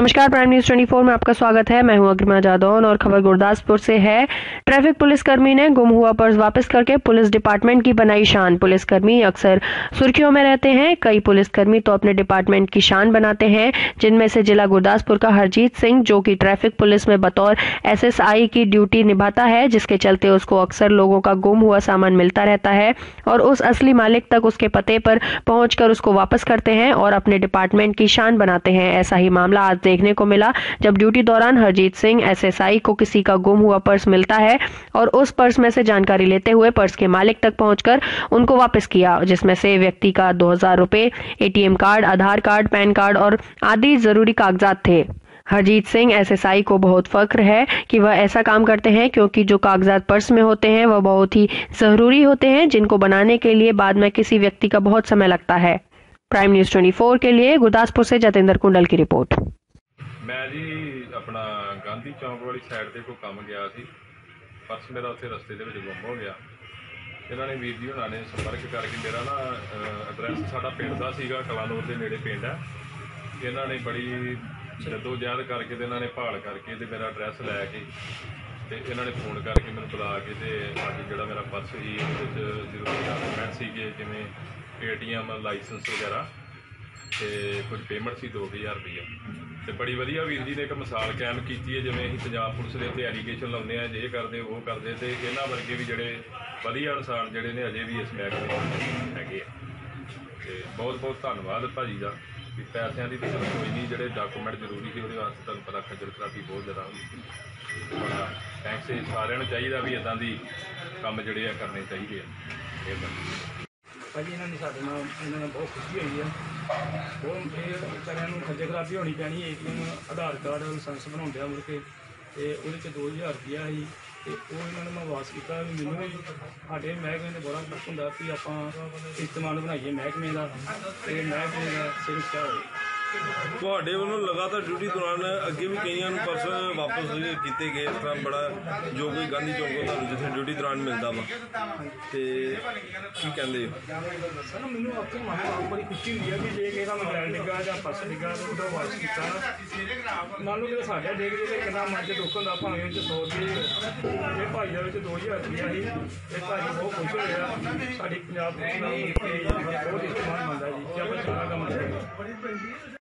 नमस्कार prime news 24 में आपका स्वागत है। मैं हूँ अग्रिमा जादौन और खबर गुरदासपुर से है। ट्रैफ़िक पुलिसकर्मी ने गुम हुआ पर्स वापस करके पुलिस डिपार्टमेंट की बनाई शान। पुलिसकर्मी अक्सर सुर्खियों में रहते हैं। कई पुलिसकर्मी तो अपने डिपार्टमेंट की शान बनाते हैं, जिनमें से जिला गुरदासपुर का हरजीत सिंह, जो कि ट्रैफ़िक पुलिस में बतौर एसएसआई की ड्यूटी निभाता है, जिसके चलते उसको अक्सर लोगों का गुम हुआ सामान मिलता रहता है और उस असली मालिक तक उसके पते पर पहुंचकर उसको वापस करते हैं और अपने डिपार्टमेंट की शान बनाते हैं। ऐसा ही मामला आज देखने को मिला, जब ड्यूटी दौरान हरजीत सिंह एसएसआई को किसी का गुम हुआ पर्स मिलता है और उस पर्स में से जानकारी लेते हुए पर्स के मालिक तक पहुंचकर उनको वापस किया, जिसमें से व्यक्ति का दो हज़ार ATM card, Aadhaar card, PAN card और आदि ज़रूरी कागजात थे। हरजीत सिंह एसएसआई को बहुत फक्र है कि वह ऐसा काम करते हैं, क्योंकि जो कागजात पर्स में होते हैं, वह बहुत ही ज़रूरी होते हैं, जिनको बनाने के लिए बाद में किसी व्यक्ति का बहुत समय लगता है। प्राइम न्यूज़ 24 के लिए गुरदासपुर से जतेंद्र कुंडल की रिपोर्ट। ਜੀ, ਆਪਣਾ ਗਾਂਧੀ ਚੌਂਕ ਵਾਲੀ ਸਾਈਡ ਤੇ ਕੋਈ ਕੰਮ ਗਿਆ ਸੀ। ਪਰਸ ਮੇਰਾ ਉੱਥੇ ਰਸਤੇ ਦੇ ਵਿੱਚ ਗੁੰਮ ਹੋ ਗਿਆ। ਇਹਨਾਂ ਨੇ ਵੀਰ ਜੀ ਹੁਣਾਂ ਨੇ ਸੰਪਰਕ ਕਰਕੇ ਮੇਰਾ ਨਾ ਐਡਰੈਸ ਸਾਡਾ ਪਿੰਡ ਦਾ ਸੀਗਾ, ਕਲਾਨੌਰ ਦੇ ਨੇੜੇ ਪਿੰਡ ਹੈ। ਇਹਨਾਂ ਨੇ ਬੜੀ ਜਦੋਜਹਿਦ ਕਰਕੇ ਤੇ ਇਹਨਾਂ ਨੇ ਭਾਲ ਕਰਕੇ ਤੇ ਮੇਰਾ ਐਡਰੈਸ ਲੈ ਕੇ ਤੇ ਇਹਨਾਂ ਨੇ ਫੋਨ ਕਰਕੇ ਮੈਨੂੰ ਬੁਲਾ ਕੇ ਤੇ ਅੱਜ ਜਿਹੜਾ ਮੇਰਾ ਪਰਸ ਸੀ, ਉਹਦੇ ਵਿੱਚ ਜ਼ਰੂਰੀ ਡਾਕੂਮੈਂਟ ਸੀਗੇ, ਜਿਵੇਂ ਏਟੀਐਮ ਲਾਇਸੈਂਸ ਵਗੈਰਾ। ਤੇ ਕੁਝ ਪੇਮੈਂਟ ਸੀ 2000 ਰੁਪਏ ਤੇ ਬੜੀ ਵਧੀਆ ਵੀਰ ਜੀ ਨੇ ਇੱਕ ਮਿਸਾਲ ਕਾਇਮ ਕੀਤੀ ਹੈ, ਜਿਵੇਂ ਅਸੀਂ ਪੰਜਾਬ ਪੁਲਿਸ ਦੇ ਉੱਤੇ ਐਲੀਗੇਸ਼ਨ ਲਾਉਂਦੇ ਆ ਜੇ ਕਰਦੇ, ਉਹ ਕਰਦੇ, ਤੇ ਇਹਨਾਂ ਵਰਗੇ ਵੀ ਜਿਹੜੇ ਵਧੀਆ ਇਨਸਾਨ ਜਿਹੜੇ ਨੇ, ਅਜੇ ਵੀ ਇਸ ਮਹਿਕਮੇ ਦੇ ਹੈਗੇ ਆ। ਤੇ ਬਹੁਤ ਬਹੁਤ ਧੰਨਵਾਦ ਭਾਜੀ ਦਾ, ਵੀ ਪੈਸਿਆਂ ਦੀ ਤਾਂ ਕੋਈ ਨਹੀਂ, ਜਿਹੜੇ ਡਾਕੂਮੈਂਟ ਜ਼ਰੂਰੀ ਸੀ, ਉਹਦੇ ਵਾਸਤੇ ਤੁਹਾਨੂੰ ਪਤਾ ਖੱਜਲ ਖਰਾਬੀ ਬਹੁਤ ਜ਼ਿਆਦਾ ਹੁੰਦੀ ਸੀ। ਥੈਂਕਸ ਸਾਰਿਆਂ ਨੂੰ ਚਾਹੀਦਾ ਵੀ ਇਦਾਂ ਦੀ ਕੰਮ ਜਿਹੜੇ ਆ ਕਰਨੇ ਚਾਹੀਦੇ ਆ। ਮਿਹਰਬਾਨੀ। ਭਾਜੀ ਇਹਨਾਂ ਨੇ ਸਾਡੇ ਨਾਲ ਇਹਨਾਂ ਨਾਲ ਬਹੁਤ ਖੁਸ਼ੀ ਹੋਈ ਆ। ਬਹੁਤ ਇਹ ਵਿਚਾਰਿਆਂ ਨੂੰ ਖੱਜੇ ਖਰਾਬੀ ਹੋਣੀ ਪੈਣੀ ਏਟੀਐਮ ਆਧਾਰ ਕਾਰਡ ਲਾਇਸੈਂਸ ਬਣਾਉਂਦੇ ਆ ਮੁੜ ਕੇ। ਤੇ ਉਹਦੇ ਚ 2000 ਰੁਪਇਆ ਸੀ। ਤੇ ਉਹ ਇਹਨਾਂ ਨੂੰ ਮੈਂ ਵਾਸ ਕੀਤਾ ਵੀ ਮੈਨੂੰ ਵੀ ਸਾਡੇ ਮਹਿਕਮੇ ਨੇ ਬੜਾ ਦੁੱਖ ਹੁੰਦਾ ਵੀ ਆਪਾਂ ਇਸਤੇਮਾਲ ਬਣਾਈਏ ਮਹਿਕਮੇ ਦਾ। ਤੇ ਮਹਿਕਮੇ ਦਾ ਸਿਰ ਉੱਚਾ ਹੋਵੇ ਤੁਹਾਡੇ ਵੱਲੋਂ ਲਗਾਤਾਰ ਡਿਊਟੀ ਦੌਰਾਨ ਅੱਗੇ ਵੀ ਕਈਆਂ ਨੂੰ ਪਰਸ ਵਾਪਸ ਕੀਤੇ ਗਏ, ਇਸ ਤਰ੍ਹਾਂ ਬੜਾ ਜੋ ਕੋਈ ਗਾਂਧੀ ਚੌਕ ਤੋਂ ਤੁਹਾਨੂੰ ਜਿੱਥੇ ਡਿਊਟੀ ਦੌਰਾਨ ਮਿਲਦਾ ਵਾ। ਤੇ ਕੀ ਕਹਿੰਦੇ? ਸਰ, ਮੈਨੂੰ ਆਪਣੇ ਮਨ ਬੜੀ ਖੁਸ਼ੀ ਹੁੰਦੀ ਹੈ ਵੀ ਜੇ ਕਿਸੇ ਦਾ ਮੋਬਾਈਲ ਡਿੱਗਾ ਜਾਂ ਪਰਸ ਡਿੱਗਾ ਤਾਂ ਉਹਦਾ ਵਾਪਸ ਕੀਤਾ। ਮੰਨ ਲਓ ਕਿ ਸਾਡਾ ਡਿੱਗ ਜੇ ਤੇ ਕਿੰਨਾ ਮਨ ਦੁੱਖ ਹੁੰਦਾ, ਭਾਵੇਂ ਉਹ 100 ਰੁਪਏ ਇਹ ਭਾਈ ਦਾ ਵਿੱਚ 2000 ਰੁਪਇਆ ਸੀ ਇਹ ਭਾਈ ਬਹੁਤ ਖੁਸ਼ ਹੋਇਆ ਸਾਡੀ ਪੰਜਾਬ ਪੁਲਿਸ ਬਹੁਤ ਇਸਤੇਮਾਲ ਮੰਨਦਾ ਜੀ, ਕਿ ਆਪਾਂ ਚੰਗਾ ਕੰਮ ਕਰਾਂਗੇ